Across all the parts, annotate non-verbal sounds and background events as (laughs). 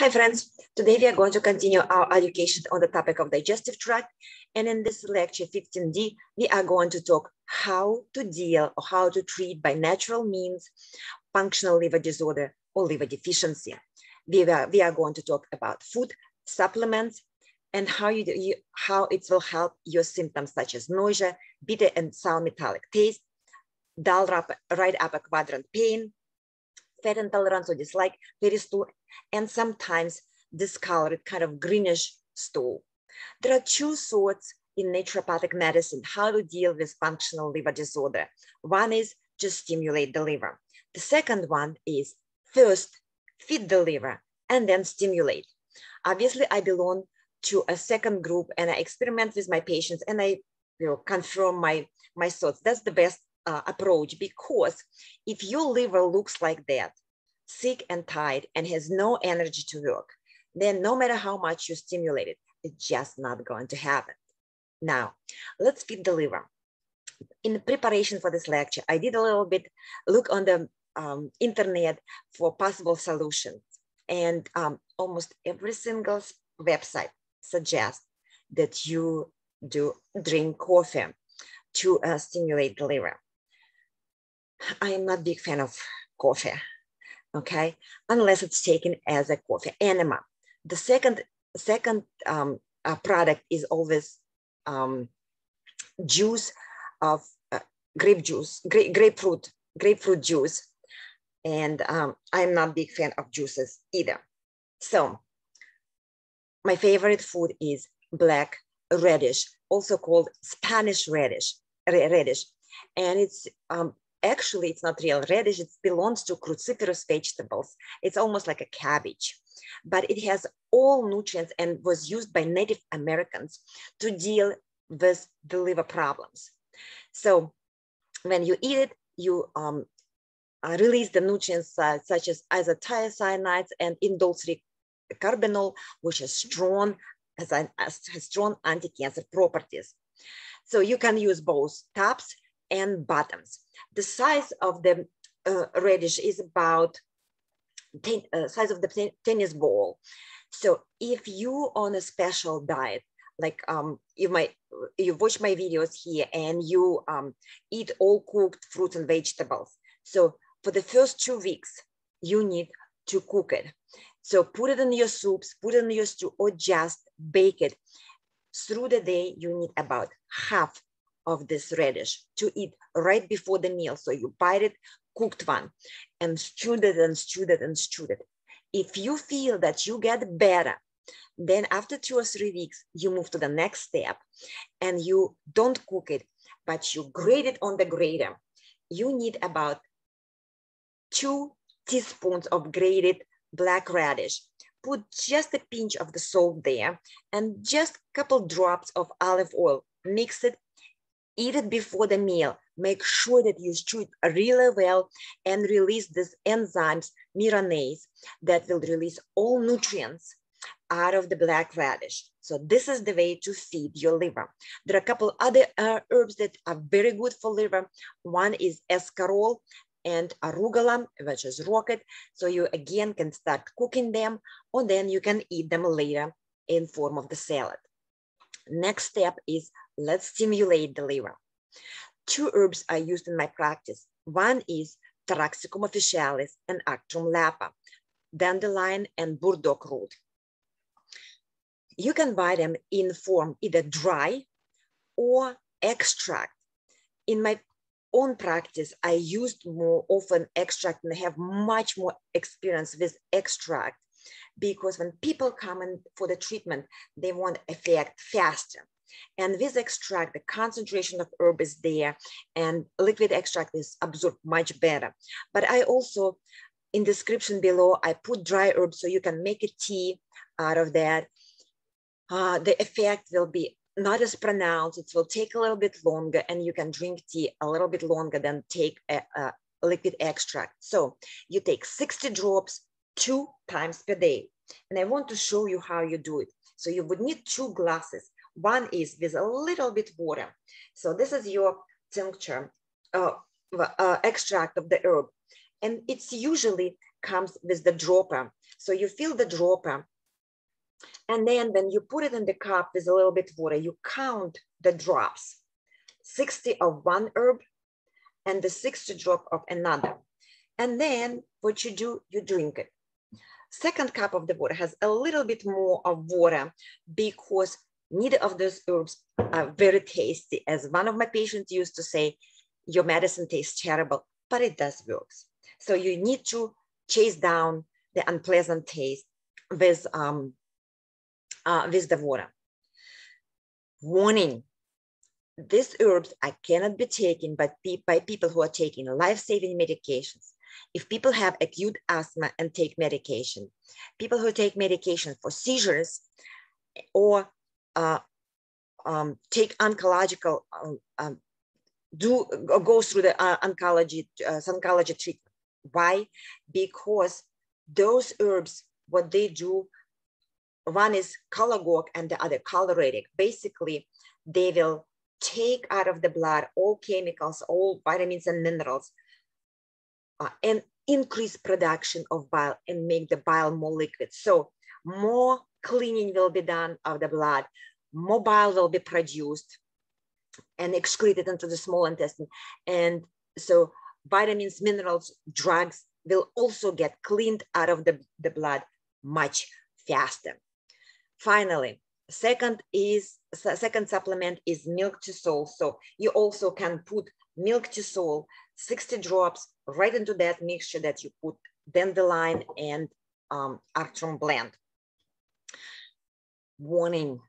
Hi friends, today we are going to continue our education on the topic of digestive tract. And in this lecture 15D, we are going to talk how to deal or how to treat by natural means functional liver disorder or liver deficiency. We are, we are going to talk about food, supplements, and how, you, you, how it will help your symptoms such as nausea, bitter and sour metallic taste, dull right upper quadrant pain, fat intolerance or dislike stool, and sometimes discolored kind of greenish stool. There are two sorts in naturopathic medicine how to deal with functional liver disorder. One is just stimulate the liver. The second one is first feed the liver and then stimulate. Obviously, I belong to a second group and I experiment with my patients and I you know, confirm my, my thoughts. That's the best uh, approach because if your liver looks like that, sick and tired and has no energy to work, then no matter how much you stimulate it, it's just not going to happen. Now, let's feed the liver. In preparation for this lecture, I did a little bit look on the um, internet for possible solutions. And um, almost every single website suggests that you do drink coffee to uh, stimulate the liver. I am not a big fan of coffee, okay, unless it's taken as a coffee enema. The second second um, uh, product is always um, juice of uh, grape juice, grape, grapefruit, grapefruit juice. And um, I'm not a big fan of juices either. So my favorite food is black radish, also called Spanish radish, radish. And it's um, actually it's not real radish, it belongs to cruciferous vegetables. It's almost like a cabbage, but it has all nutrients and was used by Native Americans to deal with the liver problems. So when you eat it, you um, uh, release the nutrients uh, such as isothiocyanates and indole carbinol, which has strong, has, has strong anti-cancer properties. So you can use both tops and bottoms. The size of the uh, radish is about ten, uh, size of the tennis ball. So if you on a special diet, like um, you might you watch my videos here and you um, eat all cooked fruits and vegetables. So for the first two weeks, you need to cook it. So put it in your soups, put it in your stew, or just bake it. Through the day, you need about half of this radish to eat right before the meal. So you bite it, cooked one, and stewed it and stewed it and stewed it. If you feel that you get better, then after two or three weeks, you move to the next step and you don't cook it, but you grate it on the grater. You need about two teaspoons of grated black radish. Put just a pinch of the salt there and just a couple drops of olive oil. Mix it eat it before the meal. Make sure that you chew it really well and release these enzymes, myrosinase, that will release all nutrients out of the black radish. So this is the way to feed your liver. There are a couple other uh, herbs that are very good for liver. One is escarole and arugula, which is rocket. So you again can start cooking them, or then you can eat them later in form of the salad. Next step is let's stimulate the liver. Two herbs are used in my practice. One is Taraxacum officinalis and Arctium lappa, dandelion and burdock root. You can buy them in form either dry or extract. In my own practice, I used more often extract and I have much more experience with extract because when people come in for the treatment, they want effect faster. And with extract, the concentration of herb is there and liquid extract is absorbed much better. But I also, in description below, I put dry herbs so you can make a tea out of that. Uh, the effect will be not as pronounced. It will take a little bit longer and you can drink tea a little bit longer than take a, a liquid extract. So you take 60 drops two times per day. And I want to show you how you do it. So you would need two glasses. One is with a little bit water. So this is your tincture, uh, uh, extract of the herb. And it's usually comes with the dropper. So you fill the dropper and then when you put it in the cup with a little bit of water, you count the drops, 60 of one herb and the 60 drop of another. And then what you do, you drink it. Second cup of the water has a little bit more of water because neither of those herbs are very tasty. As one of my patients used to say, your medicine tastes terrible, but it does work. So you need to chase down the unpleasant taste with, um, uh, with the water. Warning, these herbs I cannot be taken by, by people who are taking life-saving medications. If people have acute asthma and take medication, people who take medication for seizures or uh, um, take oncological, um, um, do go through the uh, oncology, uh, oncology treatment. Why? Because those herbs, what they do, one is cholagogue and the other choleretic. Basically, they will take out of the blood all chemicals, all vitamins and minerals, uh, and increase production of bile and make the bile more liquid. So more cleaning will be done of the blood, mobile will be produced and excreted into the small intestine. And so vitamins, minerals, drugs will also get cleaned out of the, the blood much faster. Finally, second is second supplement is milk thistle. So you also can put milk thistle, 60 drops right into that mixture that you put dandelion and um, artrum blend. Warning,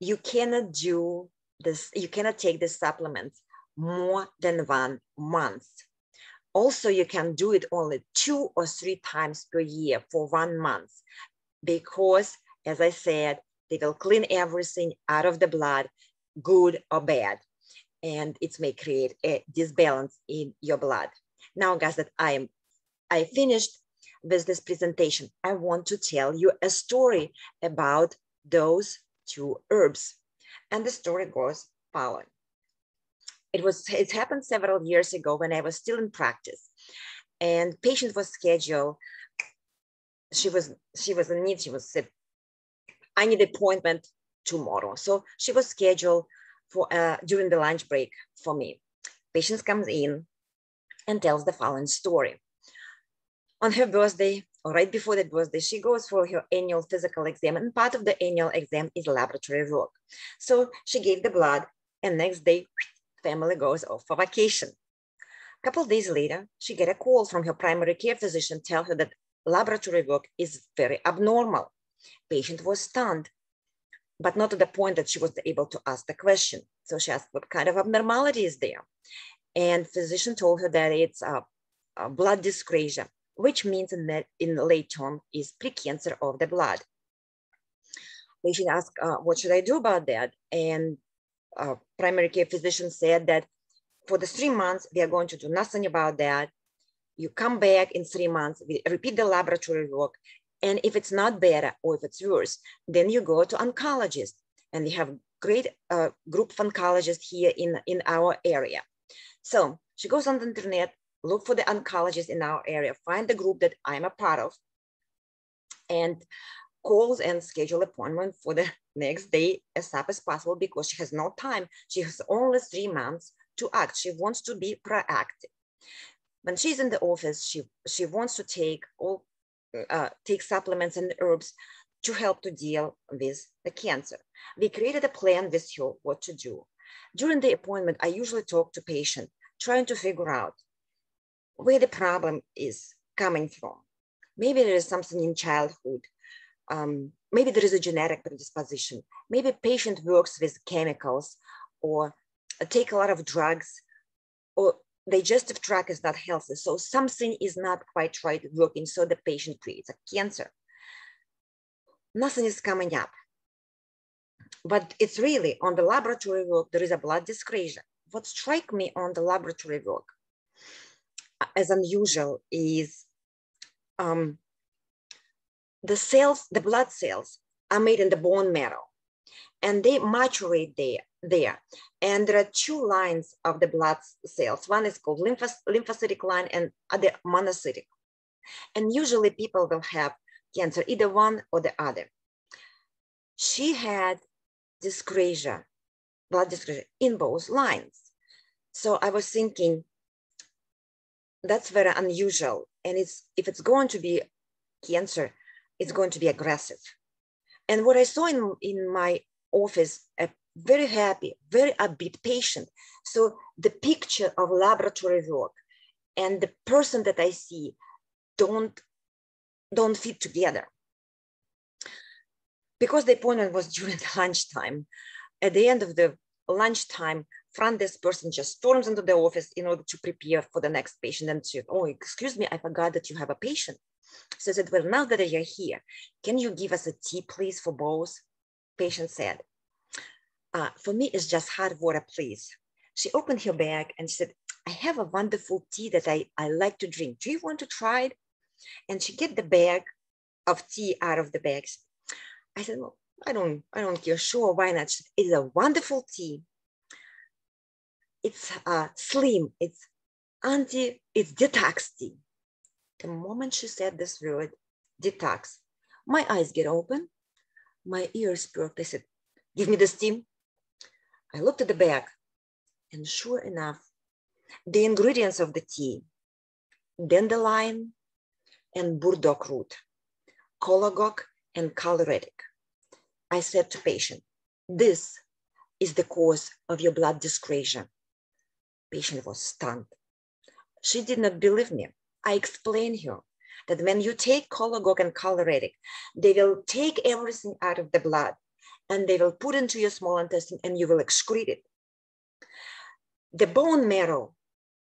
you cannot do this, you cannot take this supplement more than one month. Also, you can do it only two or three times per year for one month because, as I said, they will clean everything out of the blood, good or bad. And it may create a disbalance in your blood. Now, guys, that I am I finished this presentation, I want to tell you a story about those two herbs. And the story goes following. It was it happened several years ago when I was still in practice, and patient was scheduled. She was she was in need. She was sick. I need appointment tomorrow, so she was scheduled for uh, during the lunch break for me. Patient comes in and tells the following story. On her birthday, or right before that birthday, she goes for her annual physical exam, and part of the annual exam is laboratory work. So she gave the blood, and next day, family goes off for vacation. A couple days later, she get a call from her primary care physician, tell her that laboratory work is very abnormal. Patient was stunned, but not to the point that she was able to ask the question. So she asked, what kind of abnormality is there? And physician told her that it's a, a blood dyscrasia which means in, the, in late term is precancer of the blood. Patient asked, uh, what should I do about that? And uh, primary care physician said that for the three months, we are going to do nothing about that. You come back in three months, we repeat the laboratory work. And if it's not better or if it's worse, then you go to oncologist. And we have great uh, group of oncologists here in, in our area. So she goes on the internet, look for the oncologists in our area, find the group that I'm a part of, and calls and schedule appointment for the (laughs) next day as fast as possible because she has no time. She has only three months to act. She wants to be proactive. When she's in the office, she, she wants to take all uh, take supplements and herbs to help to deal with the cancer. We created a plan with her what to do. During the appointment, I usually talk to patient, trying to figure out where the problem is coming from. Maybe there is something in childhood. Um, maybe there is a genetic predisposition. Maybe patient works with chemicals or take a lot of drugs or digestive tract is not healthy. So something is not quite right working. So the patient creates a cancer. Nothing is coming up. But it's really on the laboratory work, there is a blood dyscrasia. What strike me on the laboratory work as unusual is um, the cells, the blood cells are made in the bone marrow and they maturate there, there. And there are two lines of the blood cells. One is called lymphos lymphocytic line and other monocytic. And usually people will have cancer, either one or the other. She had dyscrasia, blood dyscrasia in both lines. So I was thinking, that's very unusual. And it's if it's going to be cancer, it's going to be aggressive. And what I saw in, in my office, a very happy, very upbeat patient. So the picture of laboratory work and the person that I see don't, don't fit together. Because the appointment was (laughs) during lunchtime, at the end of the lunchtime, front desk person just storms into the office in order to prepare for the next patient and said, oh, excuse me, I forgot that you have a patient. So I said, well, now that you're here, can you give us a tea, please, for both? Patient said, uh, for me, it's just hot water, please. She opened her bag and she said, I have a wonderful tea that I, I like to drink. Do you want to try it? And she get the bag of tea out of the bags. I said, well, I don't, I don't care. Sure, why not? It's a wonderful tea. It's uh, slim. It's anti. It's detox tea. The moment she said this word, detox, my eyes get open, my ears perked. I said, "Give me the steam." I looked at the bag, and sure enough, the ingredients of the tea: dandelion and burdock root, cholagogue and choleretic. I said to patient, "This is the cause of your blood dyscrasia." Patient was stunned. She did not believe me. I explained her that when you take cholagogue and choleretic, they will take everything out of the blood and they will put into your small intestine and you will excrete it. The bone marrow,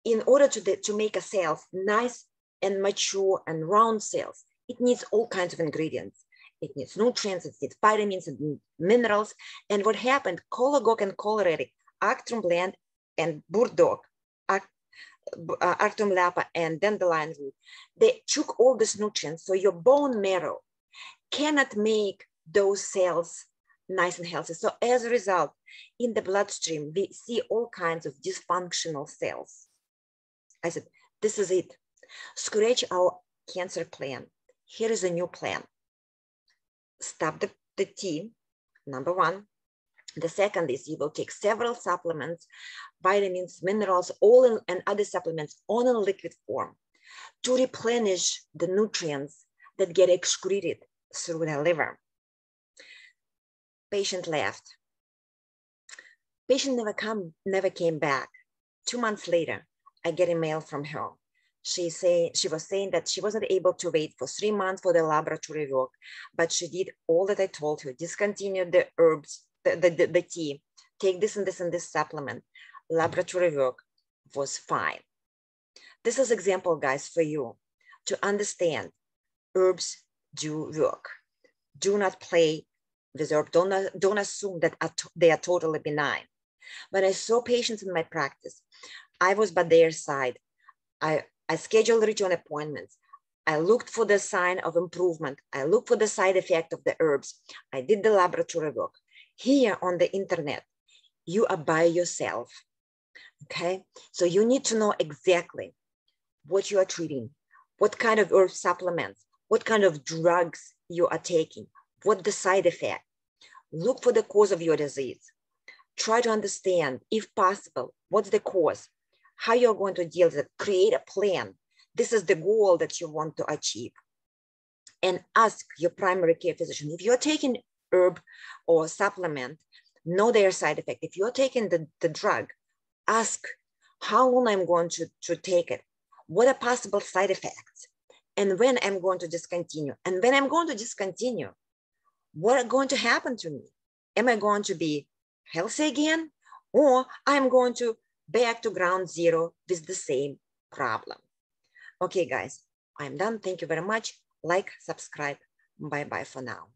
in order to, to make a cells nice and mature and round cells, it needs all kinds of ingredients. It needs nutrients, it needs vitamins and minerals. And what happened, cholagogue and choleretic, Actrum blend and burdock uh, Arctium lappa and dandelion root, they took all these nutrients. So your bone marrow cannot make those cells nice and healthy. So as a result, in the bloodstream, we see all kinds of dysfunctional cells. I said, this is it. Scratch our cancer plan. Here is a new plan. Stop the, the number one. The second is you will take several supplements, vitamins, minerals, all and other supplements on a liquid form to replenish the nutrients that get excreted through the liver. Patient left. Patient never come, never came back. Two months later, I get a mail from her. She say she was saying that she wasn't able to wait for three months for the laboratory work, but she did all that I told her, discontinued the herbs, the, the, the, tea, take this and this and this supplement. Laboratory work was fine. This is example, guys, for you to understand herbs do work. Do not play with herbs. Don't, don't assume that they are totally benign. When I saw patients in my practice, I was by their side. I, I scheduled return appointments. I looked for the sign of improvement. I looked for the side effect of the herbs. I did the laboratory work. Here on the internet, you are by yourself. Okay, so you need to know exactly what you are treating, what kind of herb supplements, what kind of drugs you are taking, what the side effect. Look for the cause of your disease. Try to understand, if possible, what's the cause, how you're going to deal with it. Create a plan. This is the goal that you want to achieve. And ask your primary care physician if you're taking herb or supplement, know their side effect. If you're taking the, the drug, ask how long I'm going to, to take it, what are possible side effects, and when I'm going to discontinue. And when I'm going to discontinue, what are going to happen to me? Am I going to be healthy again? Or I'm going to back to ground zero with the same problem. Okay, guys, I'm done. Thank you very much. Like, subscribe. Bye-bye for now.